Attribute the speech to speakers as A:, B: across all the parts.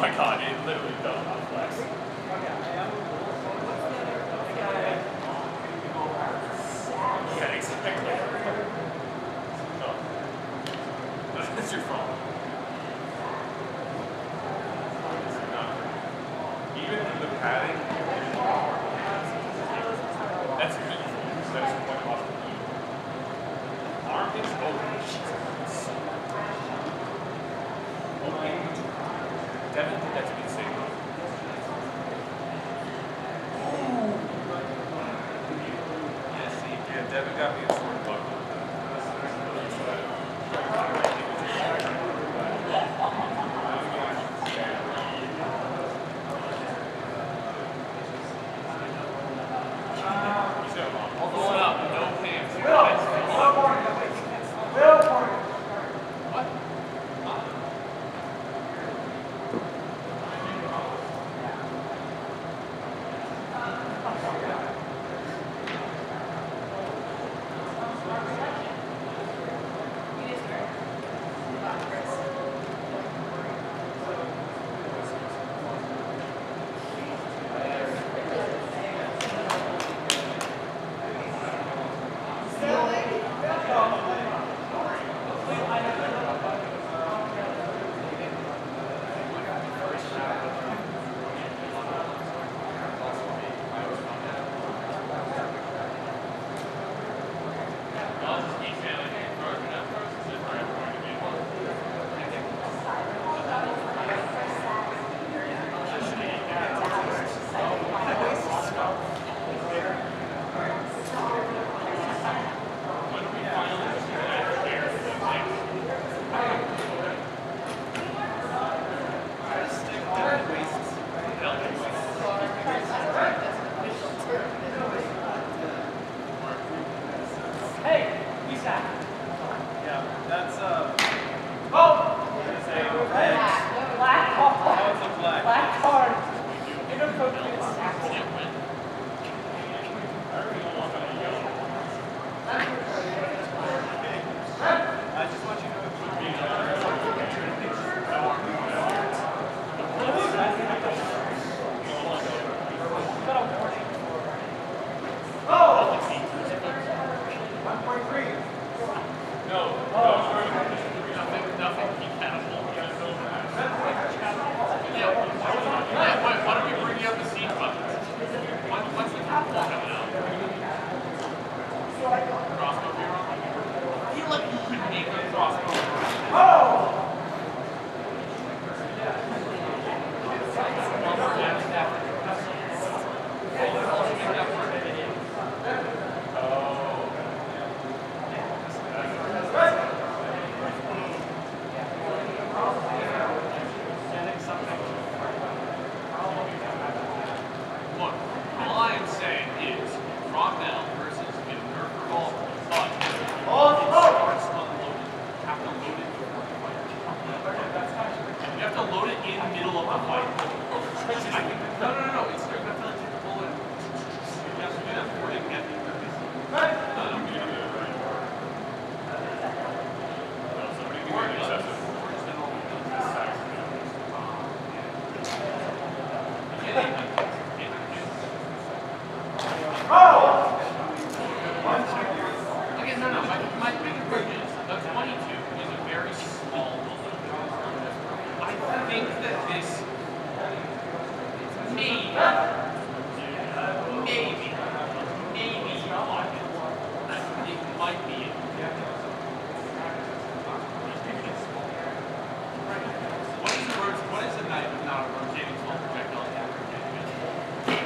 A: my god, it literally fell off flex. Yeah, exactly. oh. That's your fault.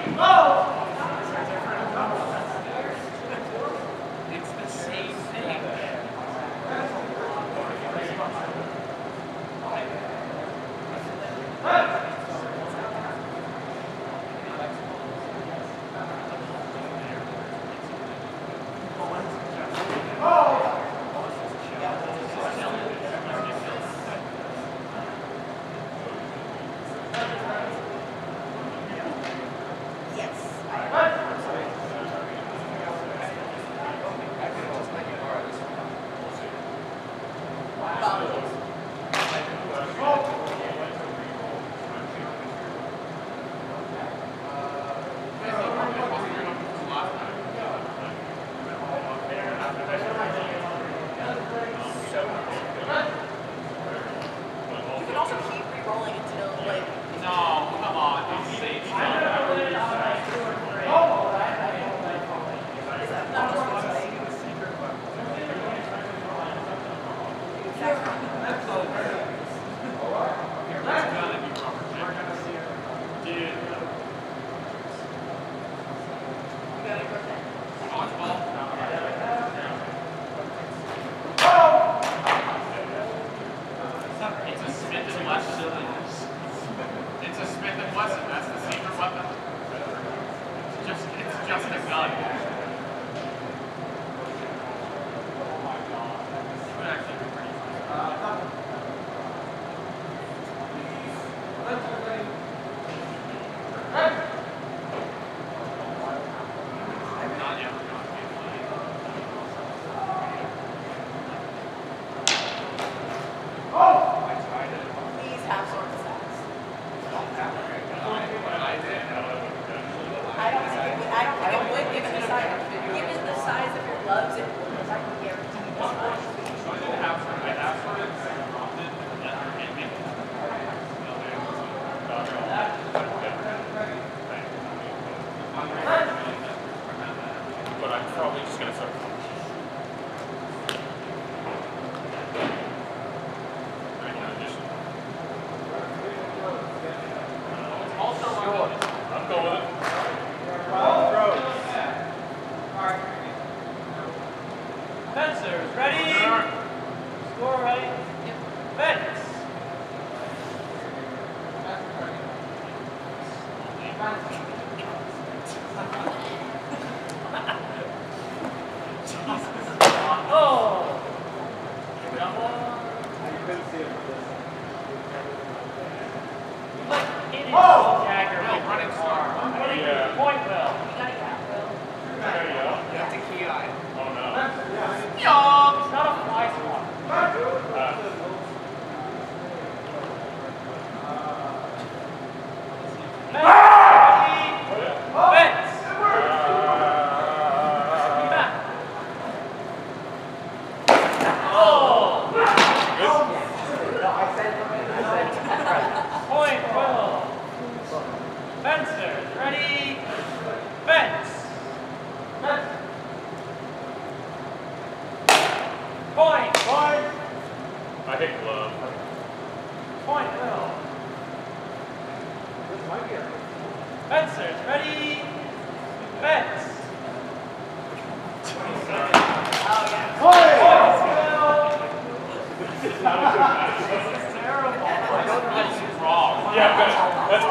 A: Go!
B: Not
A: yet.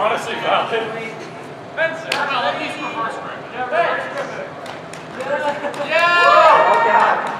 A: honestly valid.
B: Benson.
C: Well, at least reverse
B: break.
C: Yeah.
A: Yeah.
C: yeah. Oh, God.